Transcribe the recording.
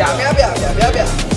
秒秒表秒秒